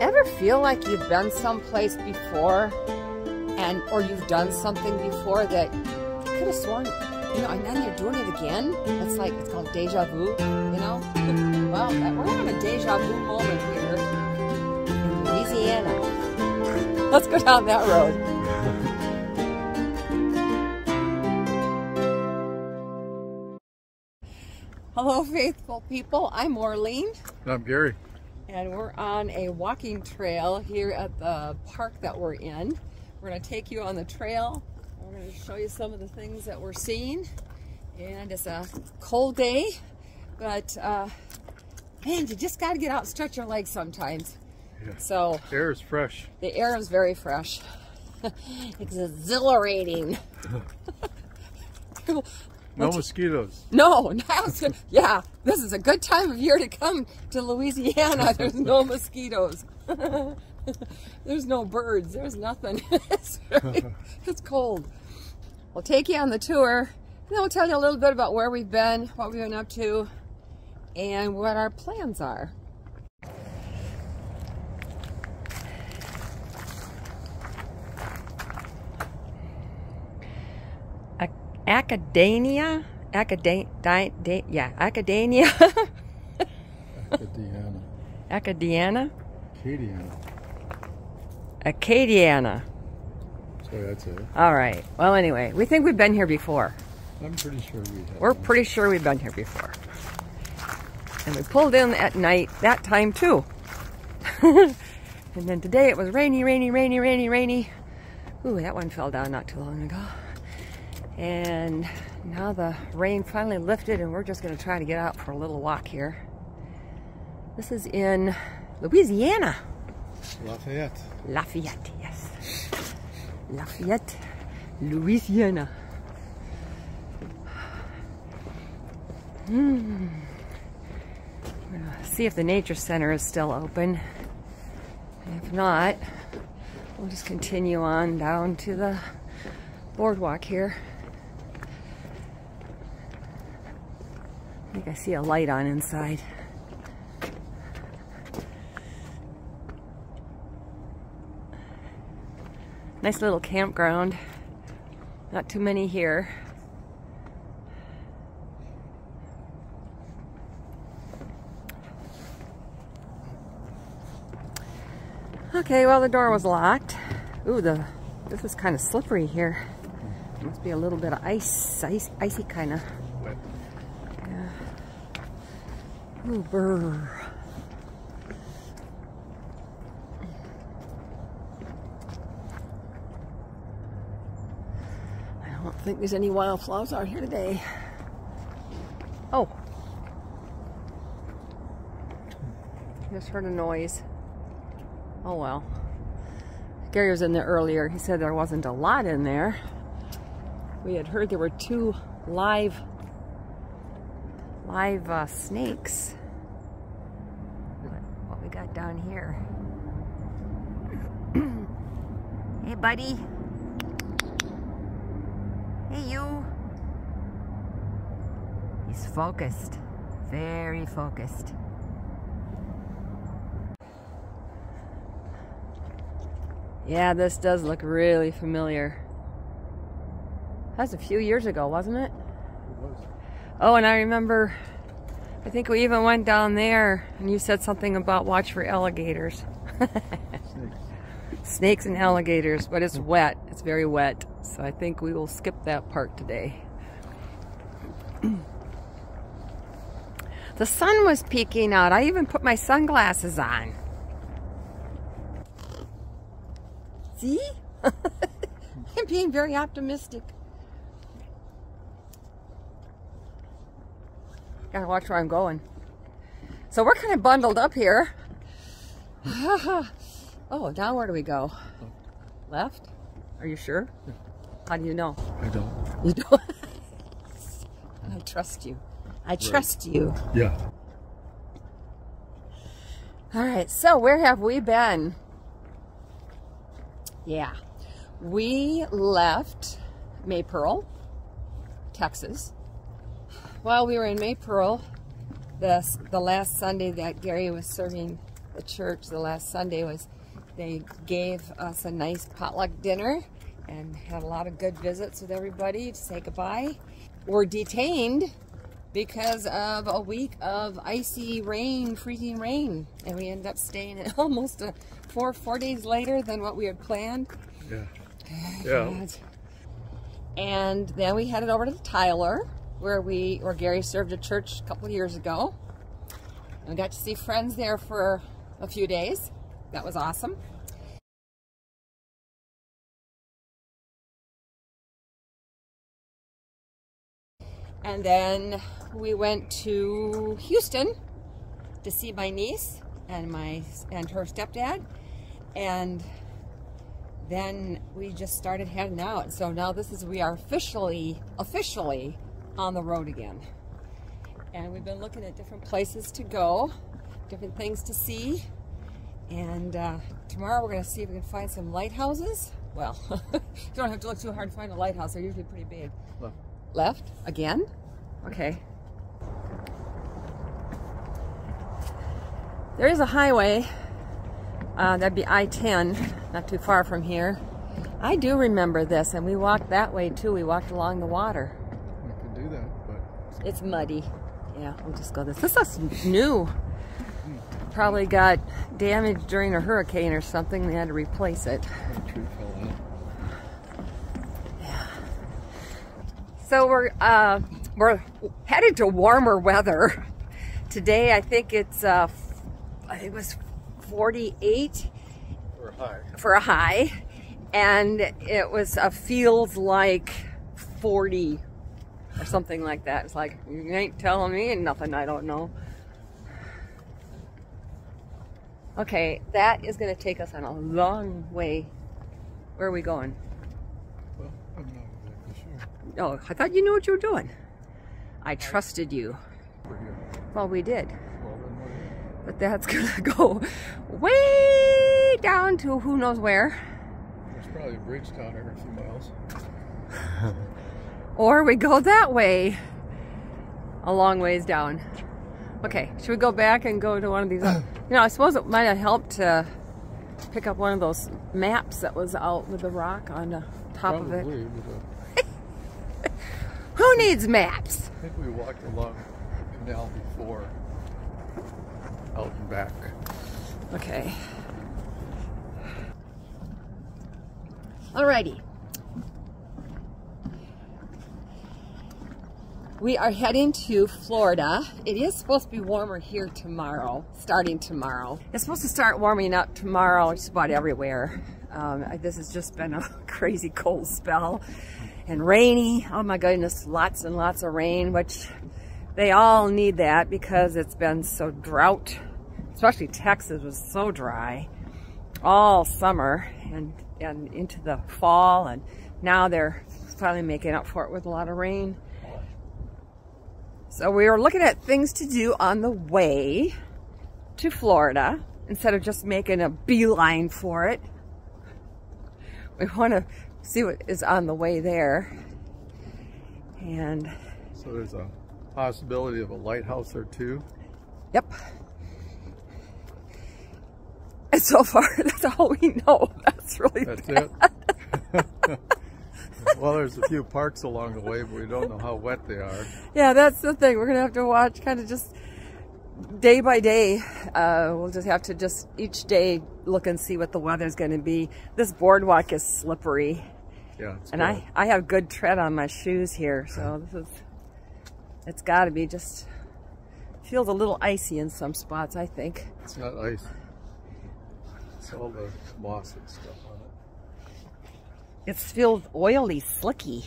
Ever feel like you've been someplace before and or you've done something before that you could have sworn, you know, and then you're doing it again? It's like, it's called deja vu, you know? well, we're having a deja vu moment here in Louisiana. Let's go down that road. Hello, faithful people. I'm Orlene. I'm Gary. And we're on a walking trail here at the park that we're in. We're going to take you on the trail. We're going to show you some of the things that we're seeing. And it's a cold day, but uh, man, you just got to get out and stretch your legs sometimes. Yeah. So the air is fresh. The air is very fresh. it's exhilarating. No mosquitoes. No, now yeah, this is a good time of year to come to Louisiana. There's no mosquitoes. There's no birds. There's nothing. it's, it's cold. We'll take you on the tour, and then we'll tell you a little bit about where we've been, what we've been up to, and what our plans are. Academia, Academia, yeah, Academia. Acadiana. Acadiana. Acadiana. Acadiana. So that's it. All right. Well, anyway, we think we've been here before. I'm pretty sure we have. We're pretty sure we've been here before. And we pulled in at night that time too. and then today it was rainy, rainy, rainy, rainy, rainy. Ooh, that one fell down not too long ago. And now the rain finally lifted and we're just going to try to get out for a little walk here. This is in Louisiana. Lafayette. Lafayette, yes. Lafayette, Louisiana. Hmm. See if the Nature Center is still open. If not, we'll just continue on down to the boardwalk here. I think I see a light on inside. Nice little campground. Not too many here. Okay, well the door was locked. Ooh, the this is kind of slippery here. Must be a little bit of ice, ice icy kind of. Brr. I don't think there's any wildflowers out here today. Oh. Just heard a noise. Oh well. Gary was in there earlier. He said there wasn't a lot in there. We had heard there were two live live uh, snakes. What we got down here. hey, buddy. Hey, you. He's focused. Very focused. Yeah, this does look really familiar. That was a few years ago, wasn't it? Oh, and I remember, I think we even went down there and you said something about watch for alligators. Snakes. Snakes and alligators, but it's hmm. wet. It's very wet. So I think we will skip that part today. the sun was peeking out. I even put my sunglasses on. See? I'm being very optimistic. Gotta watch where I'm going. So we're kind of bundled up here. oh, now where do we go? Left? Are you sure? Yeah. How do you know? I don't. You don't? I trust you. I trust right. you. Yeah. All right, so where have we been? Yeah, we left Maypearl, Texas, while we were in Maypearl, this the last Sunday that Gary was serving the church the last Sunday was they gave us a nice potluck dinner and had a lot of good visits with everybody to say goodbye. We're detained because of a week of icy rain, freezing rain, and we ended up staying almost a, four four days later than what we had planned. Yeah. Yeah. And then we headed over to Tyler, where we where Gary served a church a couple years ago. And we got to see friends there for a few days. That was awesome. And then we went to Houston to see my niece and my and her stepdad. And then we just started heading out. So now this is we are officially officially on the road again. And we've been looking at different places to go, different things to see. And uh, tomorrow we're going to see if we can find some lighthouses. Well, you don't have to look too hard to find a lighthouse. They're usually pretty big. Left. Left? Again? Okay. There is a highway. Uh, that'd be I-10, not too far from here. I do remember this, and we walked that way too. We walked along the water. We can do that, but It's muddy. Yeah, we'll just go this. This is new. Probably got damaged during a hurricane or something. They had to replace it. a out. So we're uh, we're headed to warmer weather. Today, I think it's uh, I think it was 48 Or high. for a high, and it was a feels like 40 or something like that. It's like you ain't telling me nothing I don't know. Okay, that is going to take us on a long way. Where are we going? Well, I'm not exactly sure. Oh, I thought you knew what you were doing. I trusted you. Well, we did. Well, then what? But that's gonna go way down to who knows where. There's probably a bridge down there a few miles. Or we go that way a long ways down. Okay, should we go back and go to one of these? you know, I suppose it might have helped to pick up one of those maps that was out with the rock on the top of it. But uh, Who needs maps? I think we walked along the canal before. Out and back. Okay. Alrighty. We are heading to Florida. It is supposed to be warmer here tomorrow, starting tomorrow. It's supposed to start warming up tomorrow just about everywhere. Um, this has just been a crazy cold spell and rainy. Oh my goodness, lots and lots of rain, which they all need that because it's been so drought. Especially Texas was so dry all summer and, and into the fall. And now they're finally making up for it with a lot of rain. So we were looking at things to do on the way to Florida instead of just making a beeline for it. We want to see what is on the way there. And So there's a possibility of a lighthouse or two. Yep. And so far, that's all we know. That's really That's bad. it. well, there's a few parks along the way, but we don't know how wet they are. Yeah, that's the thing. We're gonna have to watch kind of just day by day. Uh, we'll just have to just each day look and see what the weather's gonna be. This boardwalk is slippery, Yeah, it's and. I I have good tread on my shoes here, so this is it's got to be just feels a little icy in some spots. I think. It's not ice. It's all the moss and stuff on it. It feels oily, slicky.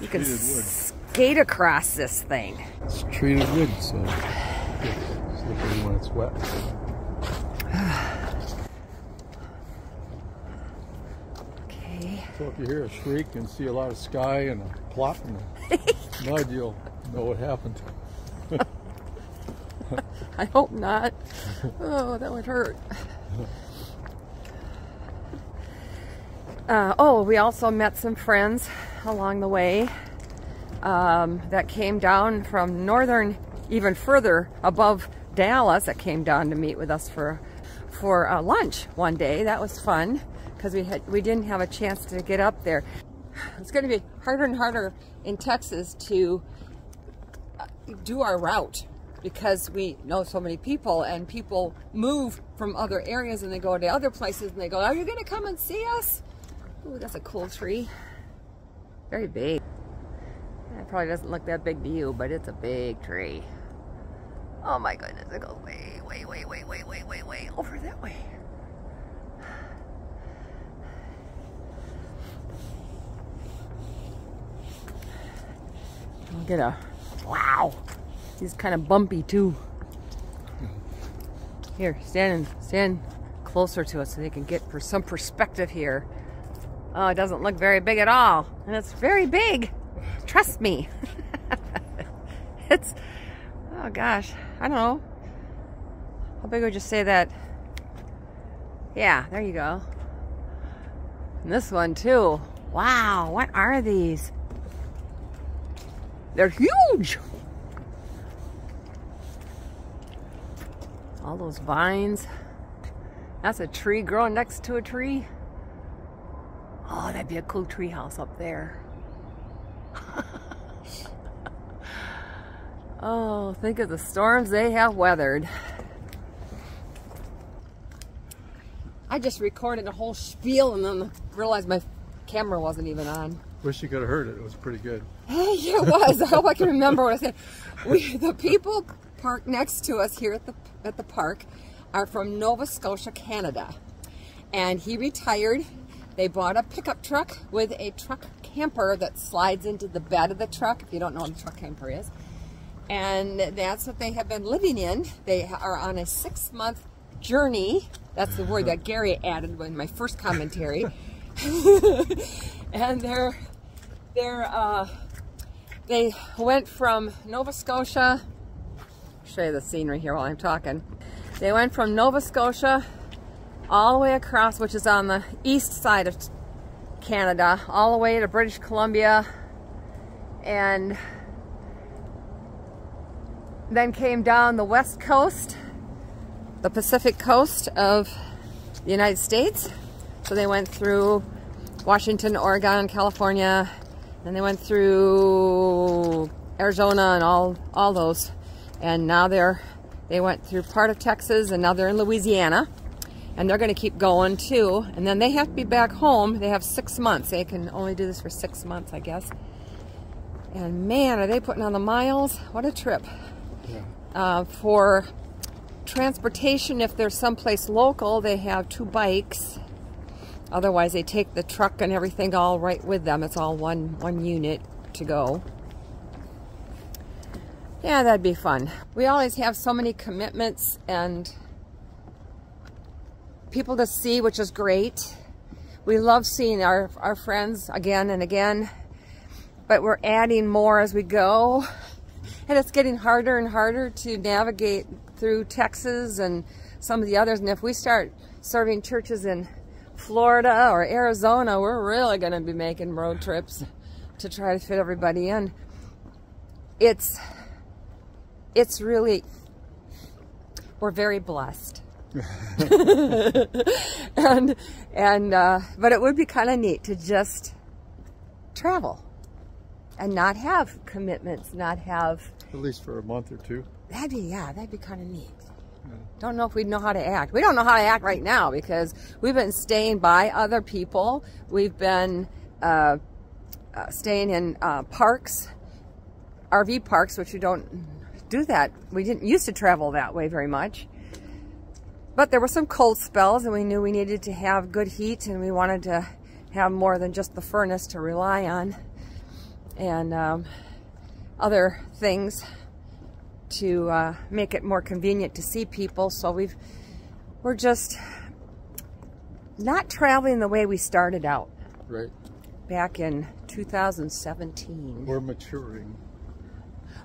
You can skate across this thing. It's treated wood, so it's slippery when it's wet. Okay. So if you hear a shriek and see a lot of sky and a plop in the mud, you'll know what happened. I hope not. Oh, that would hurt. Uh, oh, we also met some friends along the way um, that came down from northern, even further above Dallas that came down to meet with us for for uh, lunch one day. That was fun because we had we didn't have a chance to get up there. It's going to be harder and harder in Texas to uh, do our route because we know so many people and people move from other areas and they go to other places and they go, are you going to come and see us? That's a cool tree. Very big. It probably doesn't look that big to you, but it's a big tree. Oh my goodness, it goes way, way, way, way, way, way, way, way over that way. I'll get a, wow. He's kind of bumpy too. Here, stand, stand closer to us so they can get for some perspective here. Oh, it doesn't look very big at all. And it's very big. Trust me. it's, oh gosh, I don't know. How big would you say that? Yeah, there you go. And this one too. Wow, what are these? They're huge. All those vines. That's a tree growing next to a tree. Oh, that'd be a cool tree house up there. oh, think of the storms they have weathered. I just recorded a whole spiel and then realized my camera wasn't even on. Wish you could have heard it. It was pretty good. yeah, it was. I hope I can remember what I said. We, the people parked next to us here at the at the park are from Nova Scotia, Canada. And he retired. They bought a pickup truck with a truck camper that slides into the bed of the truck, if you don't know what a truck camper is. And that's what they have been living in. They are on a six-month journey. That's the word that Gary added in my first commentary. and they're, they're, uh, they went from Nova Scotia show you the scenery here while I'm talking. They went from Nova Scotia all the way across, which is on the east side of Canada, all the way to British Columbia, and then came down the west coast, the Pacific coast of the United States. So they went through Washington, Oregon, California, and they went through Arizona and all, all those and now they're they went through part of Texas and now they're in Louisiana and they're going to keep going too. And then they have to be back home. They have six months. They can only do this for six months I guess. And man are they putting on the miles? What a trip. Yeah. uh, for transportation if there's someplace local they have two bikes. Otherwise they take the truck and everything all right with them. It's all one one unit to go. Yeah, that'd be fun. We always have so many commitments and people to see, which is great. We love seeing our, our friends again and again, but we're adding more as we go. And it's getting harder and harder to navigate through Texas and some of the others. And if we start serving churches in Florida or Arizona, we're really going to be making road trips to try to fit everybody in. It's it's really, we're very blessed. and, and, uh, but it would be kind of neat to just travel and not have commitments, not have. At least for a month or two. That'd be, yeah, that'd be kind of neat. Yeah. Don't know if we'd know how to act. We don't know how to act right now because we've been staying by other people. We've been uh, uh, staying in uh, parks, RV parks, which we don't do that. We didn't used to travel that way very much. But there were some cold spells and we knew we needed to have good heat and we wanted to have more than just the furnace to rely on and um, other things to uh, make it more convenient to see people. So we've, we're just not traveling the way we started out. Right. Back in 2017. We're maturing.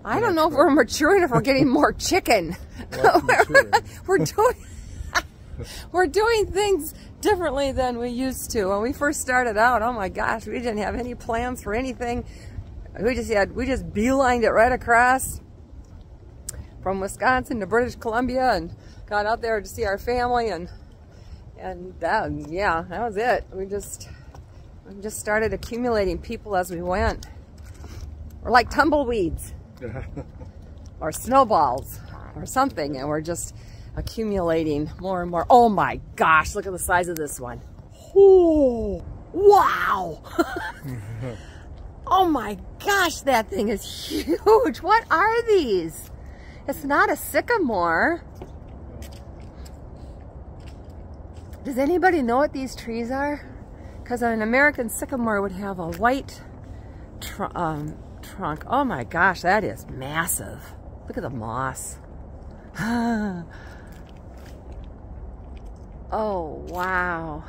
I don't know if we're maturing if we're getting more chicken. we're doing we're doing things differently than we used to. When we first started out, oh my gosh, we didn't have any plans for anything. We just had we just beelined it right across. from Wisconsin to British Columbia and got out there to see our family and and that yeah that was it we just we just started accumulating people as we went we're like tumbleweeds or snowballs or something and we're just accumulating more and more oh my gosh look at the size of this one oh wow oh my gosh that thing is huge what are these it's not a sycamore Does anybody know what these trees are? Because an American sycamore would have a white tr um, trunk. Oh my gosh, that is massive. Look at the moss. oh, wow.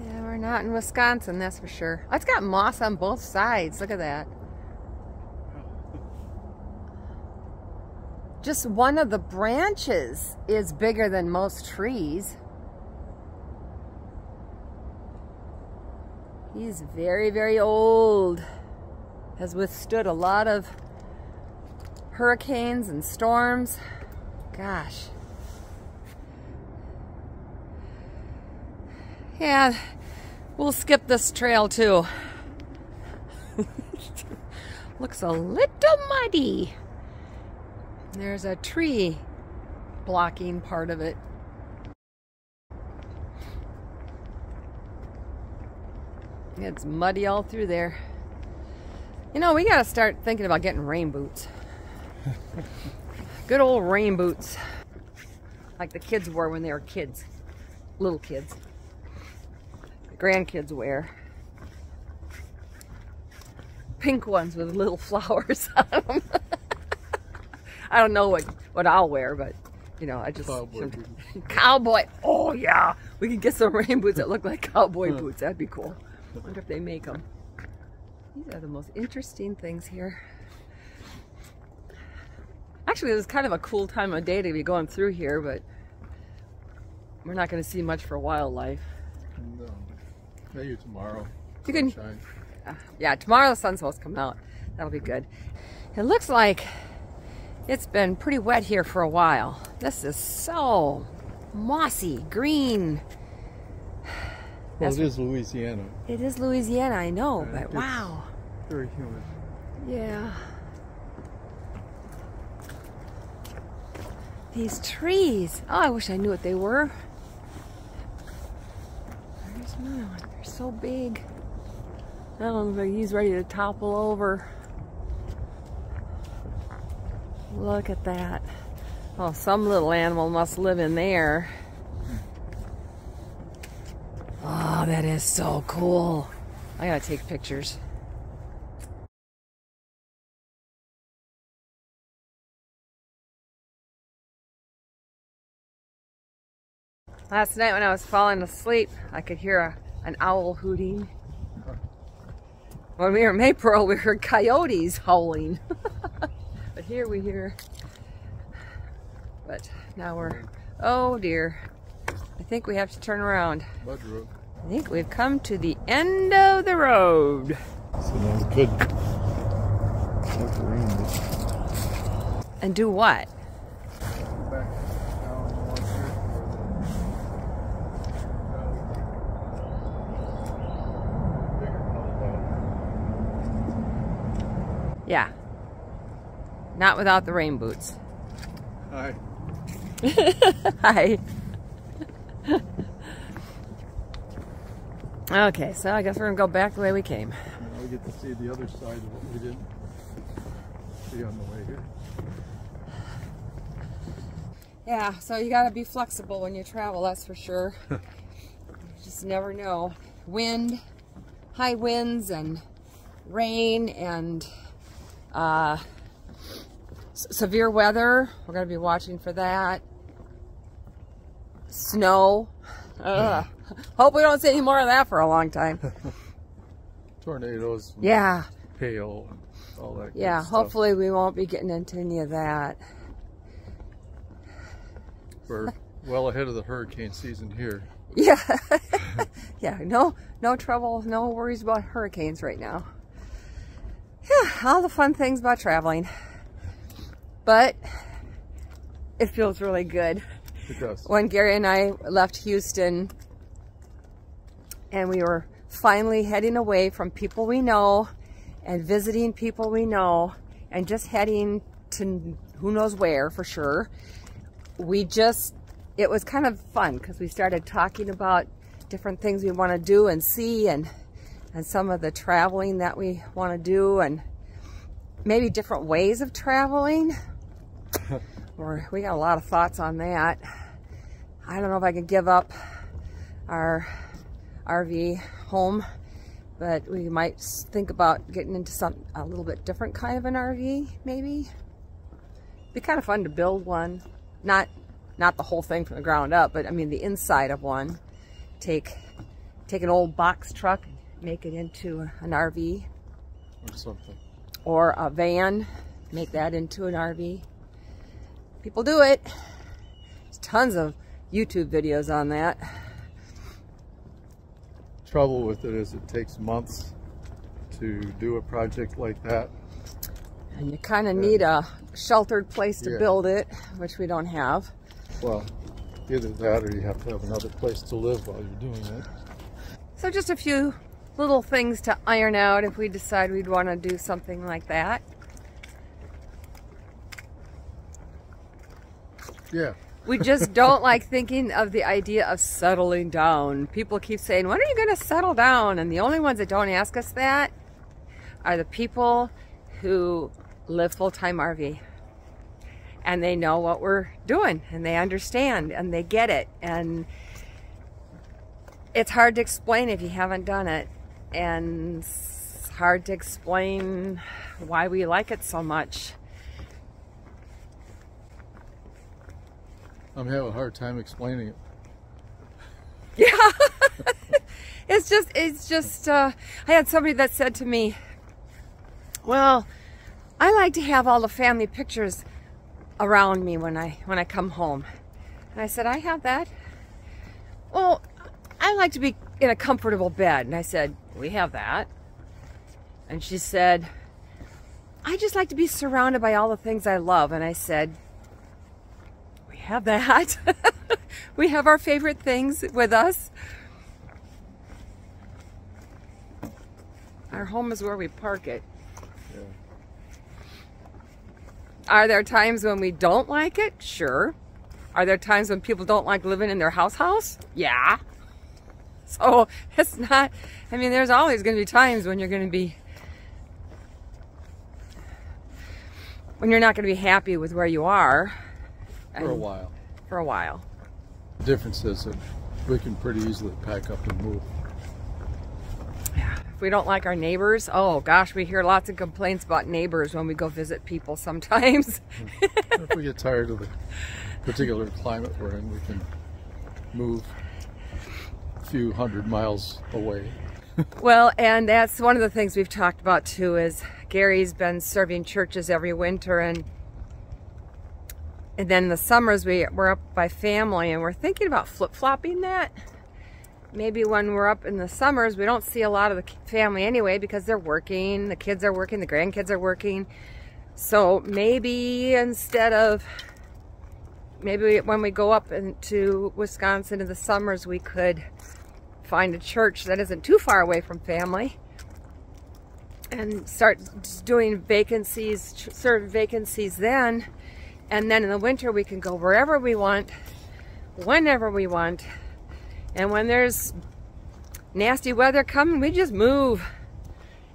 Yeah, we're not in Wisconsin, that's for sure. Oh, it's got moss on both sides. Look at that. Just one of the branches is bigger than most trees. He's very, very old. Has withstood a lot of hurricanes and storms. Gosh. Yeah, We'll skip this trail too. Looks a little muddy. There's a tree blocking part of it. It's muddy all through there. You know, we gotta start thinking about getting rain boots. Good old rain boots. Like the kids wore when they were kids. Little kids grandkids wear. Pink ones with little flowers on them. I don't know what, what I'll wear, but you know, I just cowboy. cowboy. Oh yeah, we can get some rain boots that look like cowboy boots. That'd be cool. Wonder if they make them. These are the most interesting things here. Actually, it was kind of a cool time of day to be going through here, but we're not going to see much for wildlife. No. Maybe tomorrow. You can. Uh, yeah, tomorrow the sun's supposed to come out. That'll be good. It looks like it's been pretty wet here for a while. This is so mossy, green. Well, it is Louisiana. It is Louisiana, I know, but wow. Very humid. Yeah. These trees. Oh, I wish I knew what they were. There's another one They're so big. I don't know if he's ready to topple over. Look at that. Oh, some little animal must live in there. Oh, that is so cool. I gotta take pictures. Last night when I was falling asleep, I could hear a an owl hooting. When we were in Maypearl, we heard coyotes howling. but here we hear, but now we're, oh dear. I think we have to turn around. I think we've come to the end of the road. So now we could And do what? Yeah. Not without the rain boots. Hi. Hi. Okay, so I guess we're gonna go back the way we came. Now we get to see the other side of what we didn't see on the way here. Yeah, so you gotta be flexible when you travel, that's for sure. you just never know. Wind, high winds and rain and uh, severe weather, we're going to be watching for that. Snow. Ugh. Hope we don't see any more of that for a long time. Tornadoes. Yeah. Hail all that. Yeah, hopefully we won't be getting into any of that. We're well ahead of the hurricane season here. Yeah. yeah, no no trouble, no worries about hurricanes right now. Yeah, all the fun things about traveling. But it feels really good. It does. When Gary and I left Houston and we were finally heading away from people we know and visiting people we know and just heading to who knows where for sure. We just, it was kind of fun because we started talking about different things we want to do and see and, and some of the traveling that we want to do and maybe different ways of traveling. or we got a lot of thoughts on that. I don't know if I can give up our RV home, but we might think about getting into some a little bit different kind of an RV, maybe. Be kind of fun to build one, not not the whole thing from the ground up, but I mean the inside of one. Take take an old box truck, make it into an RV, or something, or a van, make that into an RV. People do it. There's tons of YouTube videos on that trouble with it is it takes months to do a project like that. And you kind of need a sheltered place to yeah. build it, which we don't have. Well, either that or you have to have another place to live while you're doing it. So just a few little things to iron out if we decide we'd want to do something like that. Yeah. We just don't like thinking of the idea of settling down. People keep saying, when are you going to settle down? And the only ones that don't ask us that are the people who live full-time RV. And they know what we're doing and they understand and they get it. And it's hard to explain if you haven't done it. And it's hard to explain why we like it so much. I'm having a hard time explaining it. Yeah. it's just, it's just, uh, I had somebody that said to me, well, I like to have all the family pictures around me when I, when I come home. And I said, I have that. Well, I like to be in a comfortable bed. And I said, we have that. And she said, I just like to be surrounded by all the things I love. And I said, have that. we have our favorite things with us. Our home is where we park it. Yeah. Are there times when we don't like it? Sure. Are there times when people don't like living in their house house? Yeah. So it's not, I mean, there's always going to be times when you're going to be, when you're not going to be happy with where you are. For a while. For a while. The difference is that we can pretty easily pack up and move. Yeah. If we don't like our neighbors, oh gosh, we hear lots of complaints about neighbors when we go visit people sometimes. Hmm. if we get tired of the particular climate we're in, we can move a few hundred miles away. well, and that's one of the things we've talked about too is Gary's been serving churches every winter and and then in the summers, we, we're up by family and we're thinking about flip-flopping that. Maybe when we're up in the summers, we don't see a lot of the family anyway because they're working, the kids are working, the grandkids are working. So maybe instead of, maybe when we go up into Wisconsin in the summers, we could find a church that isn't too far away from family and start doing vacancies, serve vacancies then and then in the winter, we can go wherever we want, whenever we want. And when there's nasty weather coming, we just move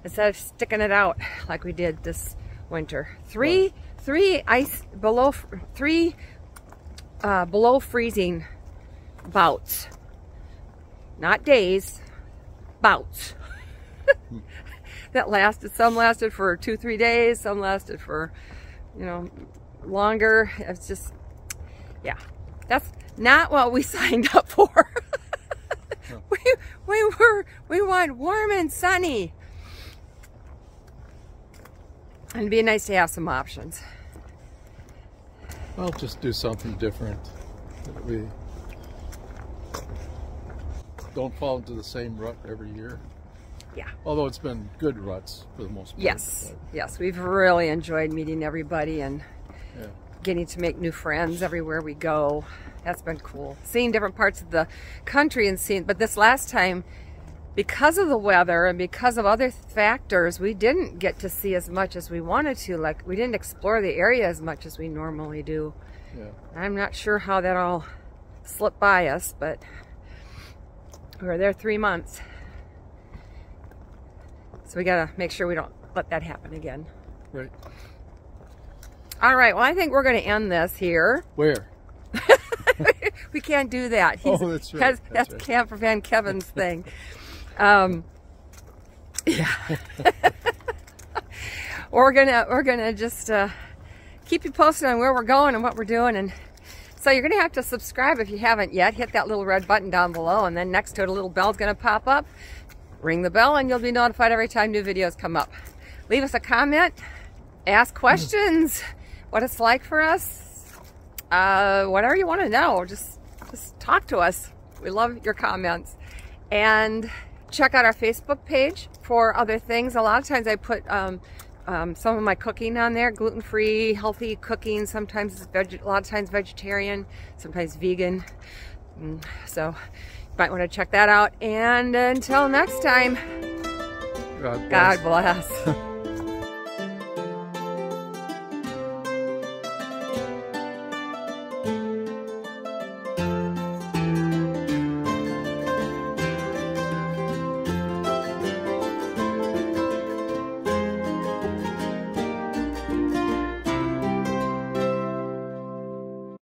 instead of sticking it out like we did this winter. Three, three ice below, three uh, below freezing bouts. Not days, bouts. that lasted, some lasted for two, three days, some lasted for, you know, longer. It's just, yeah, that's not what we signed up for. we, we were, we want warm and sunny. And it'd be nice to have some options. Well, just do something different. We don't fall into the same rut every year. Yeah. Although it's been good ruts for the most part. Yes, yes, we've really enjoyed meeting everybody and yeah. getting to make new friends everywhere we go. That's been cool. Seeing different parts of the country and seeing, but this last time, because of the weather and because of other factors, we didn't get to see as much as we wanted to. Like, we didn't explore the area as much as we normally do. Yeah. I'm not sure how that all slipped by us, but we were there three months. So we gotta make sure we don't let that happen again. Right. All right, well, I think we're gonna end this here. Where? we can't do that. Oh, that's right. That's, That's that's right. Camper Van Kevin's thing. Um, yeah. we're gonna we're gonna just uh, keep you posted on where we're going and what we're doing, and so you're gonna have to subscribe if you haven't yet. Hit that little red button down below, and then next to it a little bell's gonna pop up. Ring the bell, and you'll be notified every time new videos come up. Leave us a comment. Ask questions. What it's like for us uh, whatever you want to know, just just talk to us. We love your comments. And check out our Facebook page for other things. A lot of times I put um, um, some of my cooking on there, gluten-free, healthy cooking. Sometimes it's veg a lot of times vegetarian, sometimes vegan. Mm, So you might want to check that out. And until next time, God bless. God bless.